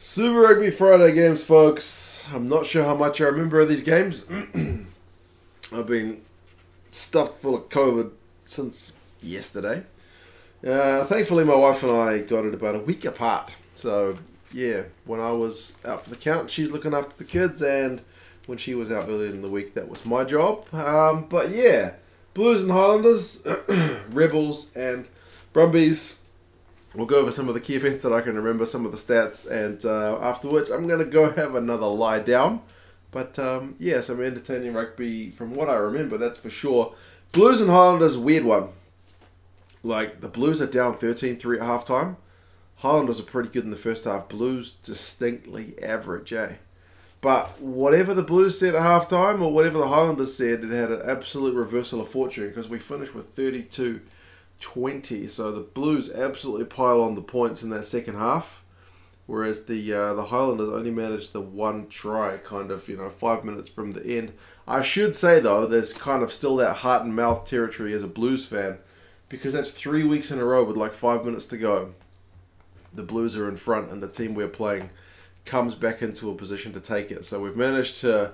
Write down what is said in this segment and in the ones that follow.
Super Rugby Friday games, folks. I'm not sure how much I remember of these games. I've been stuffed full of COVID since yesterday. Uh, thankfully, my wife and I got it about a week apart. So, yeah, when I was out for the count, she's looking after the kids, and when she was out earlier in the week, that was my job. Um, but yeah, Blues and Highlanders, Rebels and Brumbies. We'll go over some of the key events that I can remember, some of the stats, and uh, after which I'm going to go have another lie down. But um, yeah, some entertaining rugby from what I remember, that's for sure. Blues and Highlanders, weird one. Like, the Blues are down 13 3 at half time. Highlanders are pretty good in the first half. Blues distinctly average, eh? But whatever the Blues said at half time or whatever the Highlanders said, it had an absolute reversal of fortune because we finished with 32 20. So the Blues absolutely pile on the points in that second half. Whereas the uh, the Highlanders only managed the one try, kind of, you know, five minutes from the end. I should say, though, there's kind of still that heart and mouth territory as a Blues fan because that's three weeks in a row with like five minutes to go. The Blues are in front, and the team we're playing comes back into a position to take it. So we've managed to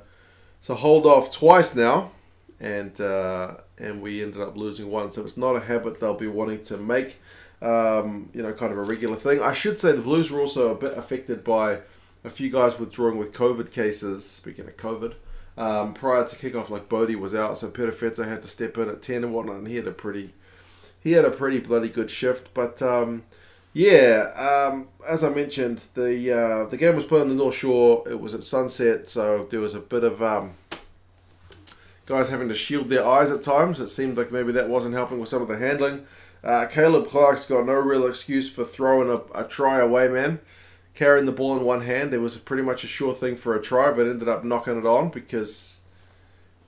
to hold off twice now, and uh, and we ended up losing one. So it's not a habit they'll be wanting to make. Um, you know, kind of a regular thing. I should say the Blues were also a bit affected by a few guys withdrawing with COVID cases. Speaking of COVID, um, prior to kickoff, like Bodie was out, so Peter Perofeta had to step in at ten and whatnot, and he had a pretty he had a pretty bloody good shift. But um, yeah, um, as I mentioned, the uh, the game was played on the North Shore. It was at sunset, so there was a bit of um, guys having to shield their eyes at times. It seemed like maybe that wasn't helping with some of the handling. Uh, Caleb Clarke's got no real excuse for throwing a, a try away, man. Carrying the ball in one hand, it was pretty much a sure thing for a try, but ended up knocking it on because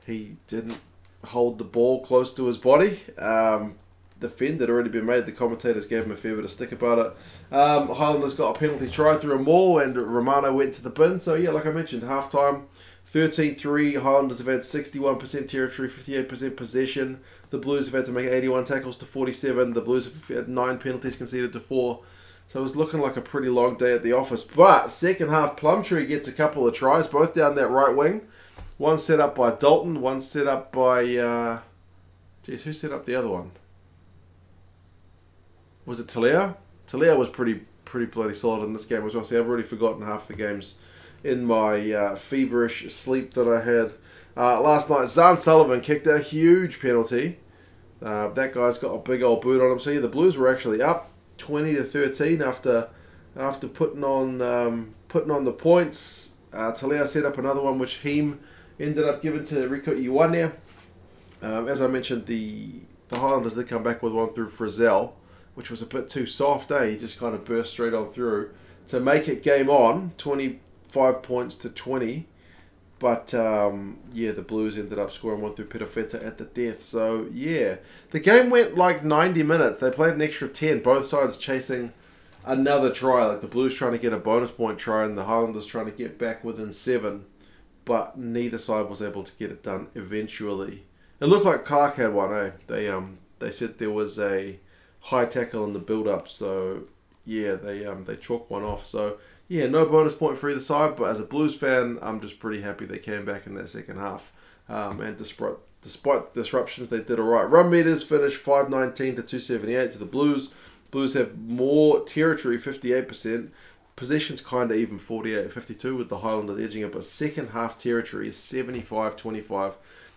he didn't hold the ball close to his body. Um, the fend had already been made. The commentators gave him a fair bit of stick about it. Um, Highlanders got a penalty try through a maul, and Romano went to the bin. So, yeah, like I mentioned, half time 13 3. Highlanders have had 61% territory, 58% possession. The Blues have had to make 81 tackles to 47. The Blues have had 9 penalties conceded to 4. So it was looking like a pretty long day at the office. But second half, Plumtree gets a couple of tries, both down that right wing. One set up by Dalton, one set up by. Uh, geez, who set up the other one? Was it Telea? Telea was pretty pretty bloody solid in this game as well. See, I've already forgotten half the games in my uh, feverish sleep that I had uh, last night. Zarn Sullivan kicked a huge penalty. Uh, that guy's got a big old boot on him. See, the Blues were actually up twenty to thirteen after after putting on um, putting on the points. Uh, Telea set up another one, which Heem ended up giving to Rieko Ioane. Um, as I mentioned, the the Highlanders did come back with one through Frizell which was a bit too soft, eh? He just kind of burst straight on through. To make it game on, 25 points to 20. But um, yeah, the Blues ended up scoring one through Perofeta at the death. So yeah, the game went like 90 minutes. They played an extra 10, both sides chasing another try. Like the Blues trying to get a bonus point try, and the Highlanders trying to get back within seven. But neither side was able to get it done eventually. It looked like Clarke had one, eh? They um they said there was a high tackle in the build up. So yeah, they um they chalk one off. So yeah, no bonus point for either side. But as a Blues fan, I'm just pretty happy they came back in that second half. Um, and despite despite disruptions, they did all right. Run meters finished 519 to 278 to the Blues. Blues have more territory, 58%. Positions kind of even 48 52 with the Highlanders edging up. A second half territory is 75 25.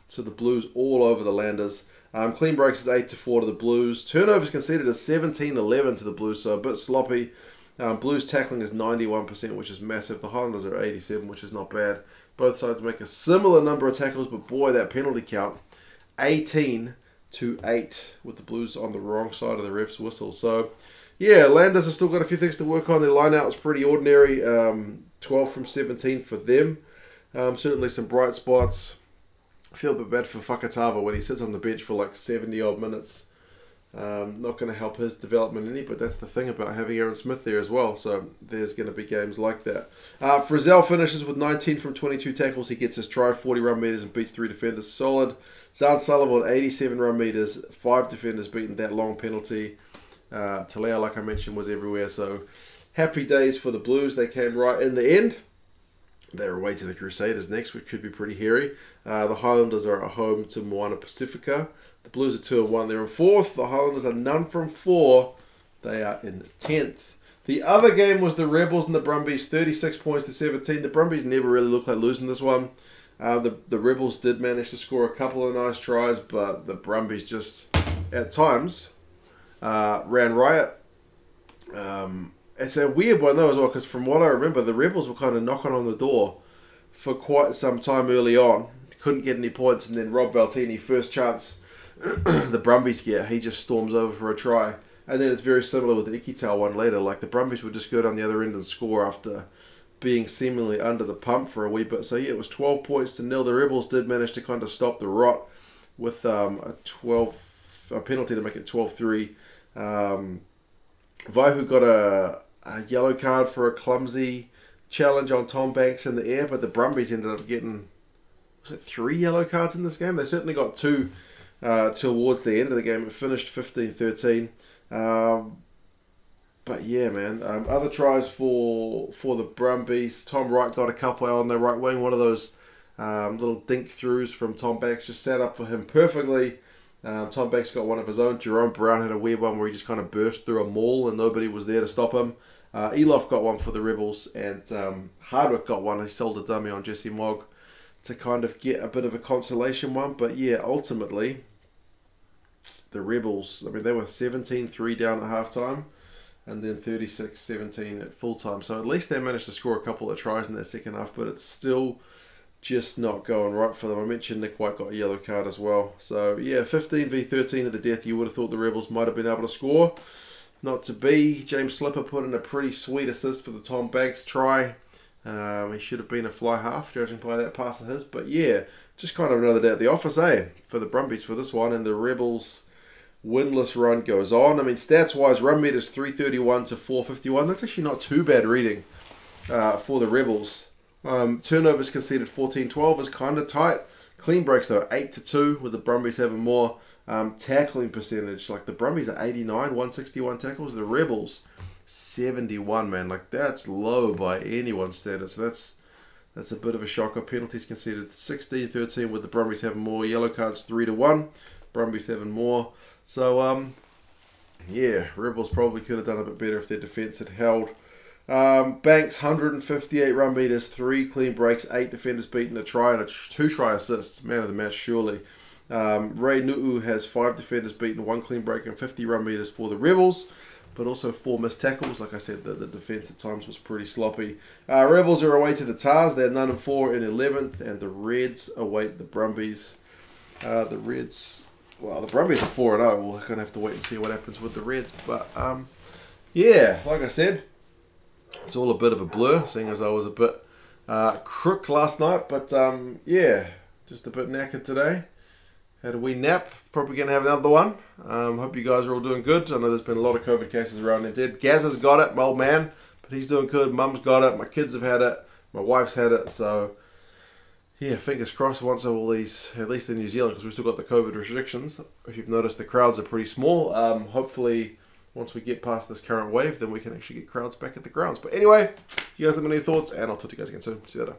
So the Blues all over the Landers. Um, clean breaks is 8 to 4 to the Blues. Turnovers conceded is 17 11 to the Blues, so a bit sloppy. Um, Blues tackling is 91%, which is massive. The Highlanders are 87, which is not bad. Both sides make a similar number of tackles, but boy, that penalty count 18 to 8 with the Blues on the wrong side of the ref's whistle. So, yeah, Landers have still got a few things to work on. Their line out is pretty ordinary. Um, 12 from 17 for them. Um, certainly some bright spots. I feel a bit bad for Fakatava when he sits on the bench for like 70 odd minutes. Um, not going to help his development any, but that's the thing about having Aaron Smith there as well. So there's going to be games like that. Uh, Frizell finishes with 19 from 22 tackles. He gets his try, 40 run meters, and beats three defenders. Solid. Zarn Sullivan, 87 run meters, five defenders beating that long penalty. Uh, Telea, like I mentioned, was everywhere. So happy days for the Blues. They came right in the end. They're away to the Crusaders next, which could be pretty hairy. Uh, the Highlanders are at home to Moana Pacifica. The Blues are 2 and 1. They're in fourth. The Highlanders are none from four. They are in 10th. The other game was the Rebels and the Brumbies, 36 points to 17. The Brumbies never really looked like losing this one. Uh, the, the Rebels did manage to score a couple of nice tries, but the Brumbies just, at times, uh, ran riot. Um, it's a weird one though as well because from what I remember, the Rebels were kind of knocking on the door for quite some time early on. Couldn't get any points, and then Rob Valetini, first chance the Brumbies get, he just storms over for a try. And then it's very similar with the Ikitau one later. Like the Brumbies would just go down the other end and score after being seemingly under the pump for a wee bit. So yeah, it was 12 points to nil. The Rebels did manage to kind of stop the rot with um, a 12 a penalty to make it 12-3. Um, Vaihu got a, a yellow card for a clumsy challenge on Tom Banks in the air, but the Brumbies ended up getting was it three yellow cards in this game? They certainly got two uh, towards the end of the game. It finished 15-13. Um, but yeah, man. Um, other tries for for the Brumbies. Tom Wright got a couple out on the right wing. One of those um, little dink throughs from Tom Banks just set up for him perfectly. Um, Tom Banks got one of his own. Jerome Brown had a weird one where he just kind of burst through a mall and nobody was there to stop him. Uh, Eloff got one for the Rebels, and um, Hardwick got one. He sold a dummy on Jesse Mogg to kind of get a bit of a consolation one. But yeah, ultimately, the Rebels, I mean, they were 17 3 down at halftime and then 36 17 at full time. So at least they managed to score a couple of tries in that second half, but it's still just not going right for them. I mentioned Nick White got a yellow card as well. So yeah, 15 v 13 at the death. You would have thought the Rebels might have been able to score. Not to be. James Slipper put in a pretty sweet assist for the Tom Banks try. Um, he should have been a fly half, judging by that pass of his. But yeah, just kind of another day at the office, eh? For the Brumbies for this one. And the Rebels winless run goes on. I mean, stats wise, run meters 331 to 451. That's actually not too bad reading uh, for the Rebels. Um, turnovers conceded 14 12 is kind of tight. Clean breaks, though, 8 to 2, with the Brumbies having more. Um, tackling percentage, like the Brumbies are 89, 161 tackles. The Rebels, 71, man. Like, that's low by anyone's standards. So that's. That's a bit of a shocker. Penalties conceded 16 13 with the Brumbies having more. Yellow cards 3 to 1. Brumbies having more. So, um, yeah, Rebels probably could have done a bit better if their defence had held. Um, Banks, 158 run meters, three clean breaks, eight defenders beaten, a try and a two try assists. Man of the match, surely. Um, Ray Nu'u has five defenders beaten, one clean break, and 50 run meters for the Rebels, but also four missed tackles. Like I said, the, the defense at times was pretty sloppy. Uh, Rebels are away to the Tahs. They're none and four in 11th, and the Reds await the Brumbies. Uh, the Reds well, the Brumbies are 4 and 0. We're going to have to wait and see what happens with the Reds. But, um, yeah, like I said, it's all a bit of a blur, seeing as I was a bit uh, crook last night. But, um, yeah, just a bit knackered today. Had a wee nap. Probably going to have another one. Um, hope you guys are all doing good. I know there's been a lot of COVID cases around there. Dead. Gaz has got it, my old man, but he's doing good. Mum's got it. My kids have had it. My wife's had it. So, yeah, fingers crossed once all these, at least in New Zealand, because we've still got the COVID restrictions. If you've noticed, the crowds are pretty small. Um, hopefully, once we get past this current wave, then we can actually get crowds back at the grounds. But anyway, if you guys have any thoughts, and I'll talk to you guys again soon. See you later.